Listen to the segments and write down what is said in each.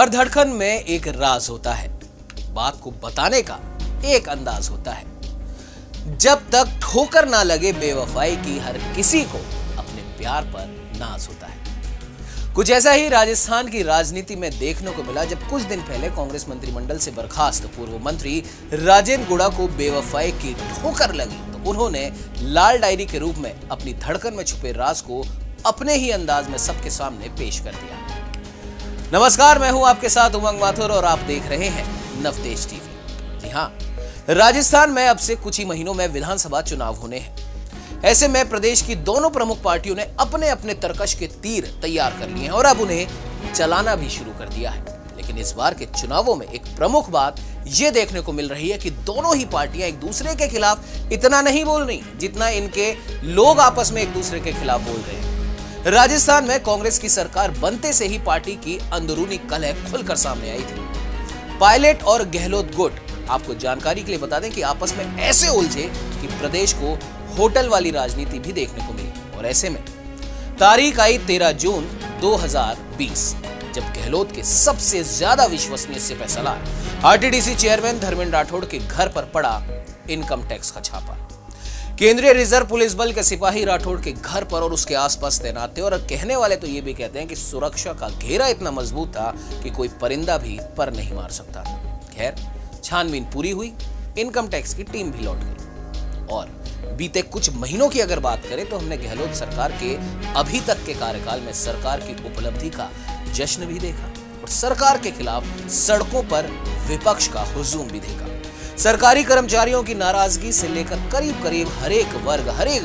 हर धड़कन में एक राज होता है। बात को बताने का एक अंदाज होता है। जब तक ठोकर ना लगे, बेवफाई की हर किसी को अपने प्यार पर नाज होता है। कुछ ऐसा ही राजस्थान की राजनीति में देखने को मिला, जब कुछ दिन पहले कांग्रेस मंत्रिमंडल से बर्खास्त पूर्व मंत्री राजेंद्र गुड़ा को बेवफाई की ठोकर लगी तो उन्होंने लाल डायरी के रूप में अपनी धड़कन में छुपे राज को अपने ही अंदाज में सबके सामने पेश कर दिया। नमस्कार, मैं हूँ आपके साथ उमंग माथुर और आप देख रहे हैं नवतेज टीवी। जी हाँ राजस्थान में अब से कुछ ही महीनों में विधानसभा चुनाव होने हैं। ऐसे में प्रदेश की दोनों प्रमुख पार्टियों ने अपने अपने तरकश के तीर तैयार कर लिए हैं और अब उन्हें चलाना भी शुरू कर दिया है। लेकिन इस बार के चुनावों में एक प्रमुख बात यह देखने को मिल रही है कि दोनों ही पार्टियाँ एक दूसरे के खिलाफ इतना नहीं बोल रही जितना इनके लोग आपस में एक दूसरे के खिलाफ बोल रहे हैं। राजस्थान में कांग्रेस की सरकार बनते से ही पार्टी की अंदरूनी कलह खुलकर सामने आई थी। पायलट और गहलोत गुट, आपको जानकारी के लिए बता दें कि आपस में ऐसे उलझे कि प्रदेश को होटल वाली राजनीति भी देखने को मिली, और ऐसे में तारीख आई 13 जून 2020 जब गहलोत के सबसे ज़्यादा विश्वसनीय से फैसला आरटीडीसी चेयरमैन धर्मेंद्र राठौड़ के घर पर पड़ा इनकम टैक्स का छापा। केंद्रीय रिज़र्व पुलिस बल के सिपाही राठौड़ के घर पर और उसके आसपास तैनात थे और कहने वाले तो ये भी कहते हैं कि सुरक्षा का घेरा इतना मज़बूत था कि कोई परिंदा भी पर नहीं मार सकता। खैर, छानबीन पूरी हुई, इनकम टैक्स की टीम भी लौट गई। और बीते कुछ महीनों की अगर बात करें तो हमने गहलोत सरकार के अभी तक के कार्यकाल में सरकार की उपलब्धि का जश्न भी देखा और सरकार के खिलाफ सड़कों पर विपक्ष का हुजूम भी देखा। सरकारी कर्मचारियों की नाराज़गी से लेकर करीब करीब हरेक वर्ग, हरेक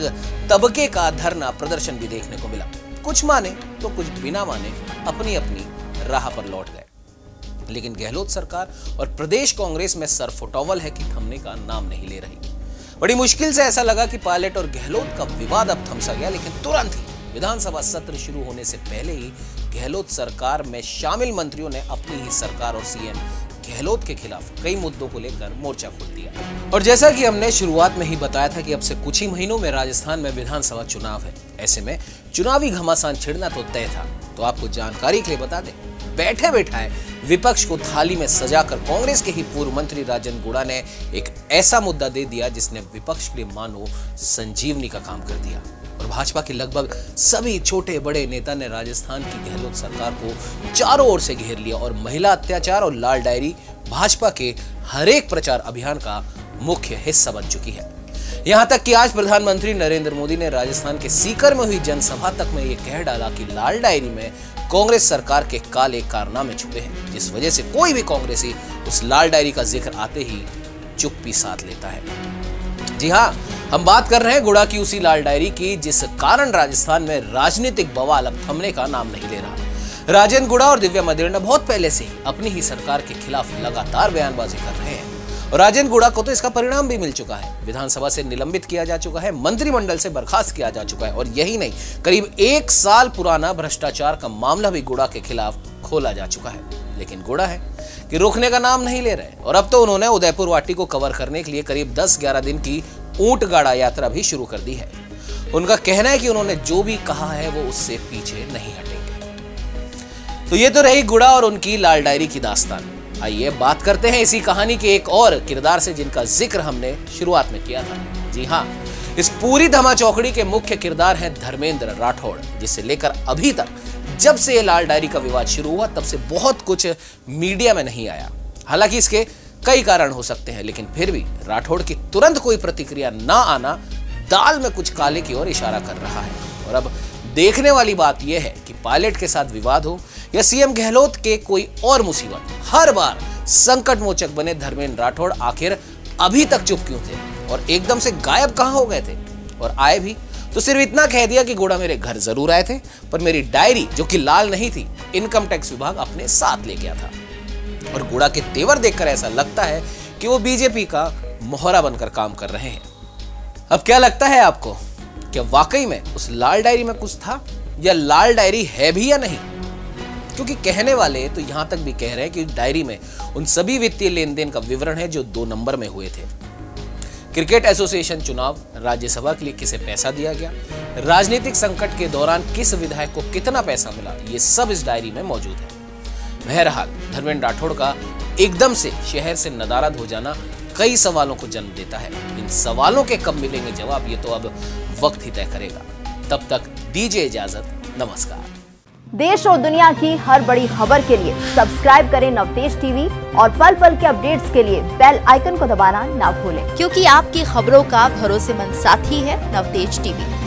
तबके का धरना प्रदर्शन भी देखने को मिला। कुछ माने तो कुछ बिना माने अपनी अपनी राह पर लौट गए। लेकिन गहलोत सरकार और प्रदेश कांग्रेस में सरफुटौवल है कि थमने का नाम नहीं ले रही। बड़ी मुश्किल से ऐसा लगा कि पायलट और गहलोत का विवाद अब थमसा गया, लेकिन तुरंत ही विधानसभा सत्र शुरू होने से पहले ही गहलोत सरकार में शामिल मंत्रियों ने अपनी ही सरकार और सीएम गहलोत के खिलाफ कई मुद्दों को लेकर मोर्चा खोल दिया। और जैसा कि हमने शुरुआत में ही बताया था कि अब से कुछ ही महीनों में राजस्थान में विधानसभा चुनाव है। ऐसे में चुनावी घमासान छिड़ना तो तय था। तो आपको जानकारी के लिए बता दें, बैठे बैठाए विपक्ष को थाली में सजाकर कांग्रेस के ही पूर्व मंत्री राजन गुड़ा ने एक ऐसा मुद्दा दे दिया जिसने विपक्ष के लिए मानो संजीवनी का काम कर दिया। भाजपा के लगभग सभी छोटे बड़े नेता ने राजस्थान की गहलोत सरकार को चारों ओर से घेर लिया और महिला अत्याचार और लाल डायरी भाजपा के हरेक प्रचार अभियान का मुख्य हिस्सा बन चुकी है। यहाँ तक कि आज प्रधानमंत्री नरेंद्र मोदी ने राजस्थान के सीकर में हुई जनसभा तक में यह कह डाला कि लाल डायरी में कांग्रेस सरकार के काले कारनामे छुपे हैं, जिस वजह से कोई भी कांग्रेसी उस लाल डायरी का ज़िक्र आते ही चुप्पी साथ लेता है। जी हाँ हम बात कर रहे हैं गुड़ा की उसी लाल डायरी की, जिस कारण राजस्थान में राजनीतिक बवाल अब थमने का नाम नहीं ले रहा। राजेंद्र गुड़ा और दिव्या मदेरना बहुत पहले से अपनी ही सरकार के खिलाफ लगातार बयानबाजी कर रहे हैं। और राजेंद्र गुड़ा को तो इसका परिणाम भी मिल चुका है। विधानसभा से निलंबित किया जा चुका है, मंत्रिमंडल से बर्खास्त किया जा चुका है, और यही नहीं, करीब एक साल पुराना भ्रष्टाचार का मामला भी गुड़ा के खिलाफ खोला जा चुका है। लेकिन गुड़ा है कि रोकने का नाम नहीं ले रहे और अब तो उन्होंने उदयपुर वाटी को कवर करने के लिए करीब 10-11 दिन की ऊँट गाड़ा यात्रा भी शुरू कर दी है। उनका कहना है कि उन्होंने जो भी कहा है, वो उससे पीछे नहीं हटेंगे। तो ये तो रही गुड़ा और उनकी लाल डायरी की दास्तान। आइए बात करते हैं इसी कहानी के एक और किरदार से, जिनका ज़िक्र हमने शुरुआत में किया था। जी हाँ इस पूरी धमा चौकड़ी के मुख्य किरदार हैं धर्मेंद्र राठौड़, जिसे लेकर अभी तक जब से ये लाल डायरी का विवाद शुरू हुआ, तब से बहुत कुछ मीडिया में नहीं आया। हालाँकि इसके कई कारण हो सकते हैं, लेकिन फिर भी राठौड़ की तुरंत कोई प्रतिक्रिया ना आना दाल में कुछ काले की ओर इशारा कर रहा है। और अब देखने वाली बात यह है कि पायलट के साथ विवाद हो या सीएम गहलोत के कोई और मुसीबत, हर बार संकट मोचक बने धर्मेंद्र राठौड़ आखिर अभी तक चुप क्यों थे? और एकदम से गायब कहाँ हो गए थे? और आए भी? तो सिर्फ़ इतना कह दिया कि घोड़ा मेरे घर ज़रूर आए थे, पर मेरी डायरी, जो कि लाल नहीं थी, इनकम टैक्स विभाग अपने साथ ले गया था। और गुड़ा के तेवर देखकर ऐसा लगता है कि वो बीजेपी का मोहरा बनकर काम कर रहे हैं। अब क्या लगता है आपको क्या वाकई में उस लाल डायरी में कुछ था? या लाल डायरी है भी या नहीं? क्योंकि कहने वाले तो यहाँ तक भी कह रहे हैं कि डायरी में उन सभी वित्तीय लेन देन का विवरण है जो दो नंबर में हुए थे। क्रिकेट एसोसिएशन चुनाव राज्यसभा के लिए किसे पैसा दिया गया? राजनीतिक संकट के दौरान किस विधायक को कितना पैसा मिला? ये सब इस डायरी में मौजूद है। बहरहाल धर्मेंद्र राठौड़ का एकदम से शहर से नदारद हो जाना कई सवालों को जन्म देता है। इन सवालों के कब मिलेंगे जवाब ये तो अब वक्त ही तय करेगा। तब तक दीजिए इजाज़त नमस्कार। देश और दुनिया की हर बड़ी खबर के लिए सब्सक्राइब करें नवतेज टीवी और पल पल के अपडेट्स के लिए बेल आइकन को दबाना ना भूलें। क्योंकि आपकी खबरों का भरोसेमंद साथी है नवतेज टीवी।